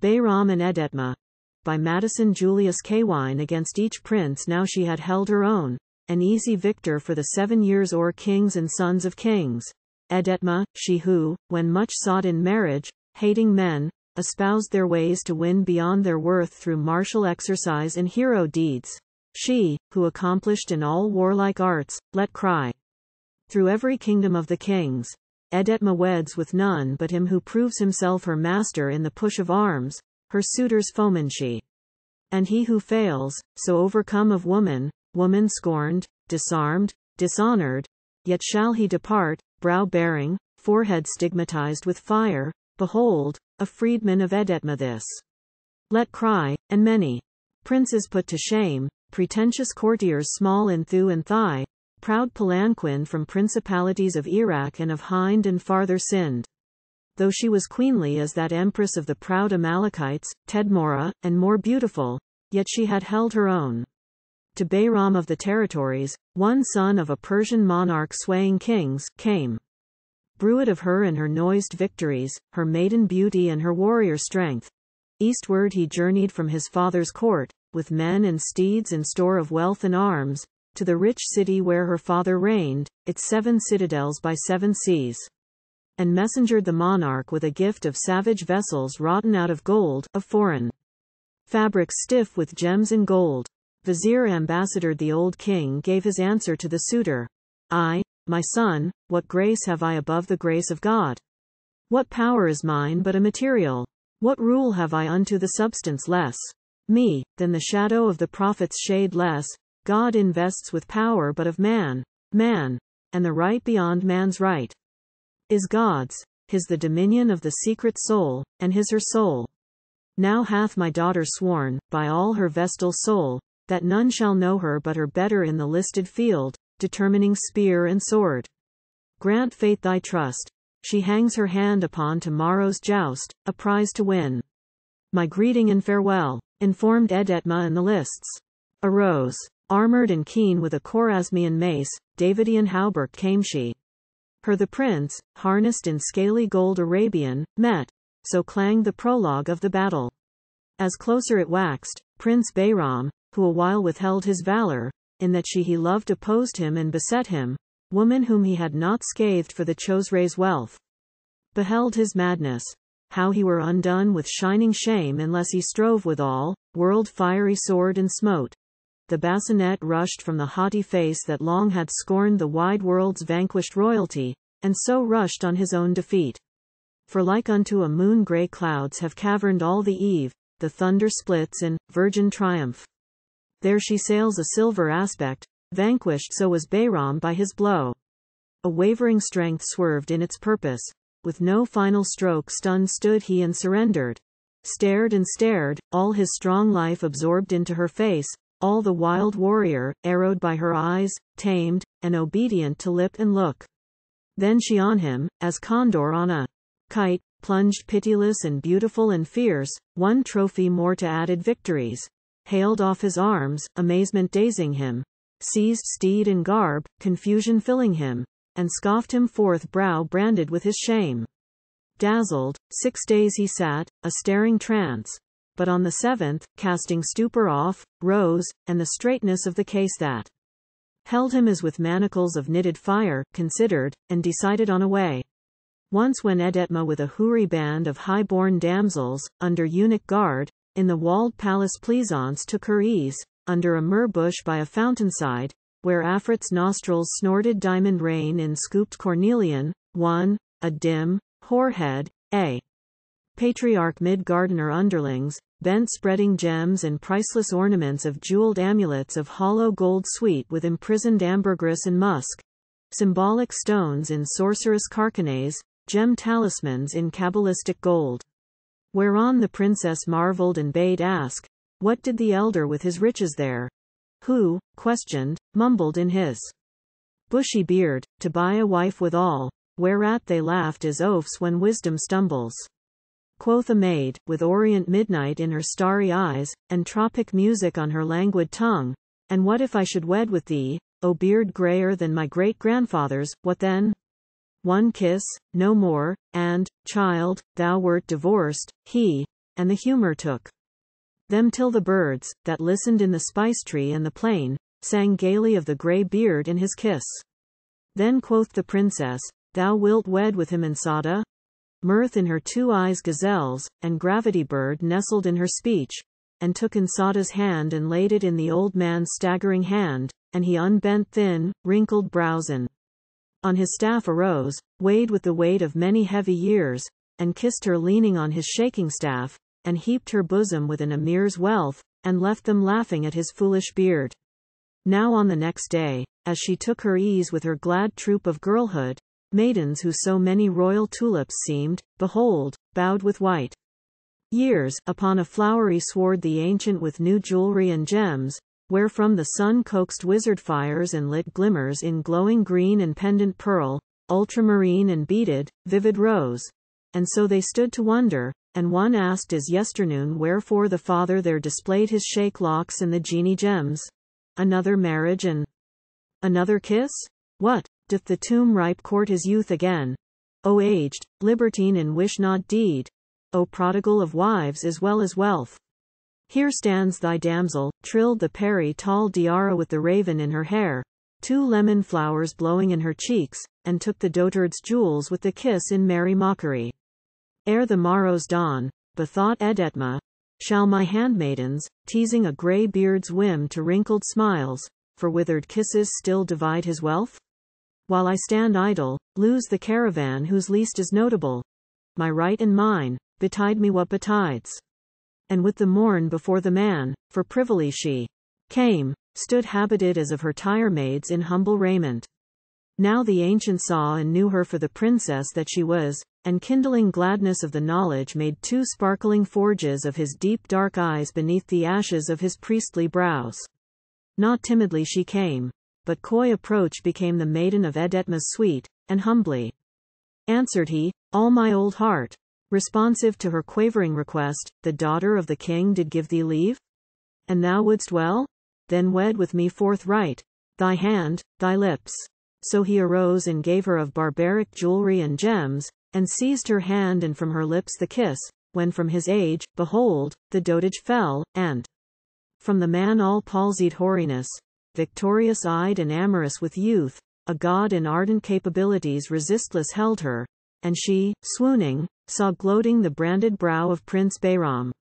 Behram and Eddetma. By Madison Julius Cawein against each prince now she had held her own, an easy victor for the seven years o'er kings and sons of kings. Eddetma, she who, when much sought in marriage, hating men, espoused their ways to win beyond their worth through martial exercise and hero deeds. She, who accomplished in all warlike arts, let cry. Through every kingdom of the kings, Eddetma weds with none but him who proves himself her master in the push of arms, her suitor's foeman she. And he who fails, so overcome of woman, woman scorned, disarmed, dishonored, yet shall he depart, brow bearing, forehead stigmatized with fire, behold, a freedman of Eddetma this. Let cry, and many princes put to shame, pretentious courtiers small in thew and thigh, proud palanquin from principalities of Iraq and of Hind and farther Sind. Though she was queenly as that empress of the proud Amalekites, Tedmureh, and more beautiful, yet she had held her own. To Behram of the territories, one son of a Persian monarch swaying kings, came. Bruit of her and her noised victories, her maiden beauty and her warrior strength. Eastward he journeyed from his father's court, with men and steeds and store of wealth and arms, to the rich city where her father reigned, its seven citadels by seven seas. And messengered the monarch with a gift of savage vessels wroughten out of gold, of foreign fabrics stiff with gems and gold. Vizier ambassadored the old king gave his answer to the suitor. I, my son, what grace have I above the grace of God? What power is mine but a material? What rule have I unto the substance less? Me, than the shadow of the prophet's shade less, God invests with power but of man, man, and the right beyond man's right. Is God's, his the dominion of the secret soul, and his her soul. Now hath my daughter sworn, by all her vestal soul, that none shall know her but her better in the listed field, determining spear and sword. Grant fate thy trust. She hangs her hand upon tomorrow's joust, a prize to win. My greeting and farewell, informed Eddetma in the lists. Arose, armored and keen with a Chorasmian mace, Davidian hauberk came she. Her the prince, harnessed in scaly gold Arabian, met, so clanged the prologue of the battle. As closer it waxed, Prince Behram, who a while withheld his valor, in that she he loved opposed him and beset him, woman whom he had not scathed for the Chosrae's wealth. Beheld his madness, how he were undone with shining shame unless he strove withal, whirled fiery sword and smote. The bassinet rushed from the haughty face that long had scorned the wide world's vanquished royalty, and so rushed on his own defeat. For like unto a moon grey clouds have caverned all the eve, the thunder splits in virgin triumph. There she sails a silver aspect, vanquished so was Behram by his blow. A wavering strength swerved in its purpose. With no final stroke stunned stood he and surrendered. Stared and stared, all his strong life absorbed into her face, all the wild warrior, arrowed by her eyes, tamed, and obedient to lip and look. Then she on him, as condor on a kite, plunged pitiless and beautiful and fierce, one trophy more to added victories hailed off his arms, amazement dazing him, seized steed and garb, confusion filling him, and scoffed him forth brow branded with his shame. Dazzled, six days he sat, a staring trance, but on the seventh, casting stupor off, rose, and the straightness of the case that held him as with manacles of knitted fire, considered, and decided on a way. Once when Eddetma with a Houri band of high-born damsels, under eunuch guard, in the walled palace Pleasance took her ease, under a myrrh bush by a fountainside, where Afrit's nostrils snorted diamond rain in scooped cornelian, one, a dim, whorehead, a patriarch mid gardener underlings, bent spreading gems and priceless ornaments of jeweled amulets of hollow gold sweet with imprisoned ambergris and musk, symbolic stones in sorcerous carcanes, gem talismans in cabalistic gold. Whereon the princess marveled and bade ask, What did the elder with his riches there? Who, questioned, mumbled in his bushy beard, to buy a wife withal, whereat they laughed as oafs when wisdom stumbles. Quoth a maid, with orient midnight in her starry eyes, and tropic music on her languid tongue, And what if I should wed with thee, O beard greyer than my great-grandfather's, what then? one kiss, no more, and, child, thou wert divorced, he, and the humour took them till the birds, that listened in the spice tree and the plain, sang gaily of the grey beard in his kiss. Then quoth the princess, Thou wilt wed with him in Sada? Mirth in her two eyes gazelles, and gravity bird nestled in her speech, and took Sada's hand and laid it in the old man's staggering hand, and he unbent thin, wrinkled brows and on his staff arose, weighed with the weight of many heavy years, and kissed her leaning on his shaking staff, and heaped her bosom with an emir's wealth, and left them laughing at his foolish beard. Now on the next day, as she took her ease with her glad troop of girlhood, maidens who so many royal tulips seemed, behold, bowed with white years, upon a flowery sward the ancient with new jewelry and gems, wherefrom the sun coaxed wizard fires and lit glimmers in glowing green and pendant pearl, ultramarine and beaded, vivid rose. And so they stood to wonder, and one asked as yesternoon wherefore the father there displayed his shake locks and the genie gems. Another marriage and another kiss? What, doth the tomb ripe court his youth again? O aged, libertine and wish not deed, O prodigal of wives as well as wealth. Here stands thy damsel, trilled the peri tall Diara with the raven in her hair, two lemon flowers blowing in her cheeks, and took the dotard's jewels with the kiss in merry mockery. Ere the morrow's dawn, bethought Eddetma, shall my handmaidens, teasing a grey beard's whim to wrinkled smiles, for withered kisses still divide his wealth? While I stand idle, lose the caravan whose least is notable. My right and mine, betide me what betides. And with the morn before the man, for privily she came, stood habited as of her tire maids in humble raiment. Now the ancient saw and knew her for the princess that she was, and kindling gladness of the knowledge made two sparkling forges of his deep dark eyes beneath the ashes of his priestly brows. Not timidly she came, but coy approach became the maiden of Eddetma's suite, and humbly answered he, All my old heart. Responsive to her quavering request, the daughter of the king did give thee leave? And thou wouldst well? Then wed with me forthright. Thy hand, thy lips. So he arose and gave her of barbaric jewelry and gems, and seized her hand and from her lips the kiss, when from his age, behold, the dotage fell, and from the man all palsied hoariness, victorious-eyed and amorous with youth, a god in ardent capabilities resistless held her, and she, swooning, saw gloating the branded brow of Prince Behram.